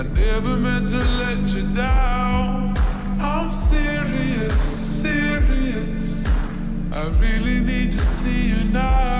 I never meant to let you down. I'm serious, serious. I really need to see you now.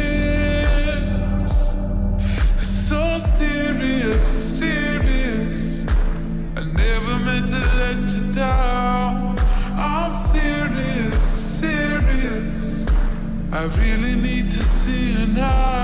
I really need to see you now.